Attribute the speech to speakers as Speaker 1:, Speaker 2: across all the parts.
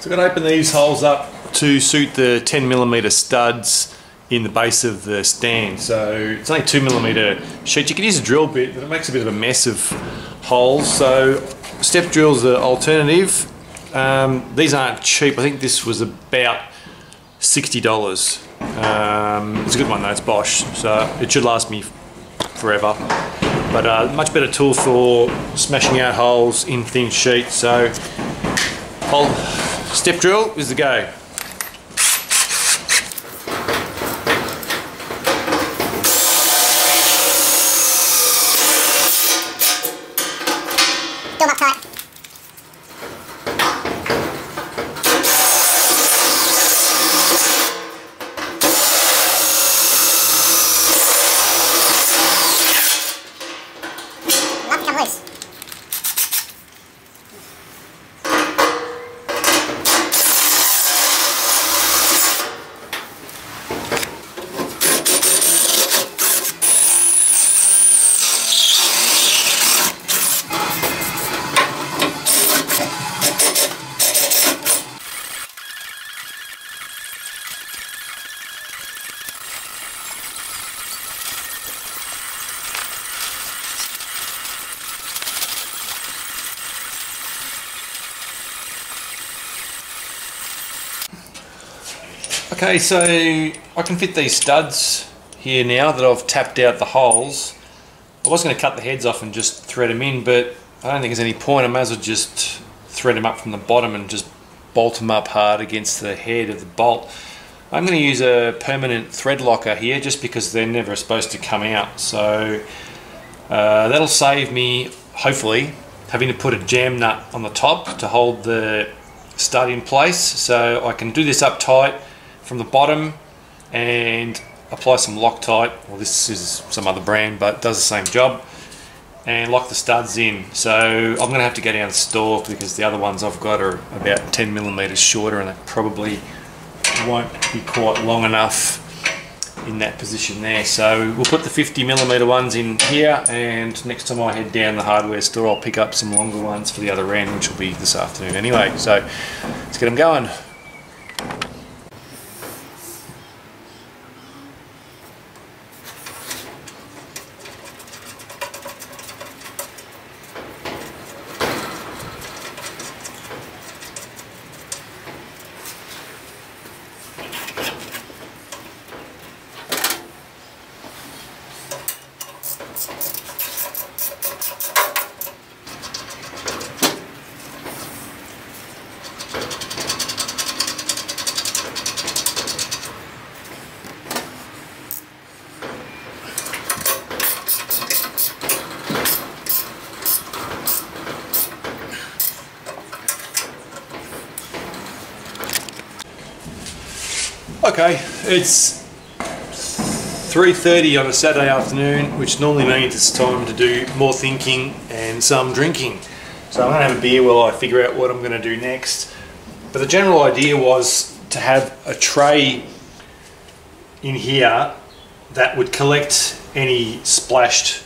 Speaker 1: So I'm going to open these holes up to suit the 10 millimeter studs in the base of the stand. So it's only two millimeter sheet. You can use a drill bit, but it makes a bit of a mess of holes. So step drill's the alternative. Um, these aren't cheap. I think this was about $60. Um, it's a good one though, it's Bosch. So it should last me forever. But uh, much better tool for smashing out holes in thin sheets. So hole step drill is the go. Okay, so I can fit these studs here now that I've tapped out the holes. I was going to cut the heads off and just thread them in, but I don't think there's any point. I may as well just thread them up from the bottom and just bolt them up hard against the head of the bolt. I'm going to use a permanent thread locker here just because they're never supposed to come out. So uh, that'll save me, hopefully, having to put a jam nut on the top to hold the stud in place. So I can do this up tight from the bottom and apply some Loctite. Well, this is some other brand, but does the same job. And lock the studs in. So I'm going to have to go down the store because the other ones I've got are about 10 millimeters shorter and they probably won't be quite long enough in that position there. So we'll put the 50 millimeter ones in here and next time I head down the hardware store I'll pick up some longer ones for the other end which will be this afternoon anyway. So let's get them going. Okay, it's 3.30 on a Saturday afternoon, which normally means it's time to do more thinking and some drinking. So I'm going to have a beer while I figure out what I'm going to do next. But the general idea was to have a tray in here that would collect any splashed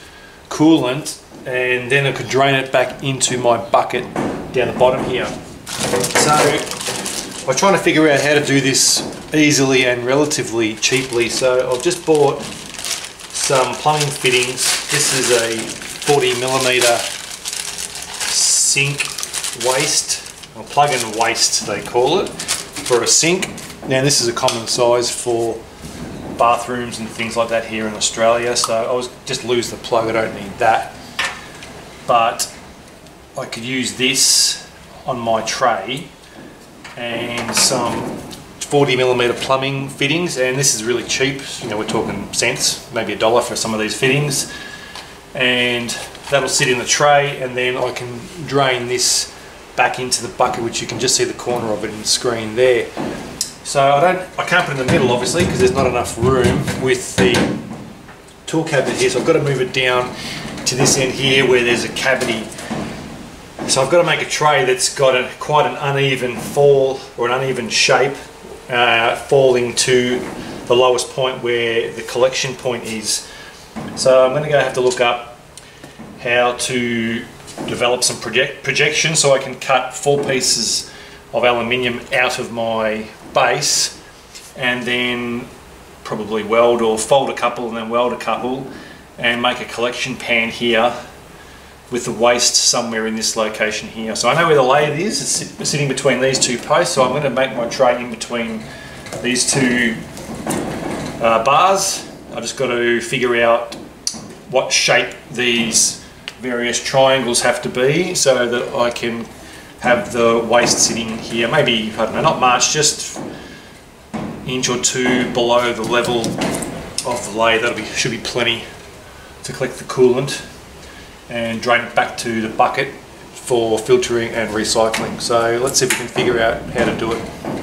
Speaker 1: coolant and then I could drain it back into my bucket down the bottom here. So I'm trying to figure out how to do this easily and relatively cheaply. So I've just bought some plumbing fittings. This is a 40 millimeter sink waste, or plug and waste they call it, for a sink. Now this is a common size for bathrooms and things like that here in Australia. So I was just lose the plug, I don't need that. But I could use this on my tray and some 40 millimeter plumbing fittings and this is really cheap. You know we're talking cents maybe a dollar for some of these fittings. And that'll sit in the tray and then I can drain this back into the bucket which you can just see the corner of it in the screen there. So I don't I can't put it in the middle obviously because there's not enough room with the tool cabinet here. So I've got to move it down to this end here where there's a cavity. So I've got to make a tray that's got a, quite an uneven fall or an uneven shape, uh, falling to the lowest point where the collection point is. So I'm going to go have to look up how to develop some project projection so I can cut four pieces of aluminium out of my base and then probably weld or fold a couple and then weld a couple and make a collection pan here with the waste somewhere in this location here. So I know where the lathe is, it's sitting between these two posts, so I'm going to make my tray in between these two uh, bars. I've just got to figure out what shape these various triangles have to be so that I can have the waste sitting here, maybe, I don't know, not much, just inch or two below the level of the lathe. That'll be, should be plenty to collect the coolant and drain it back to the bucket for filtering and recycling. So let's see if we can figure out how to do it.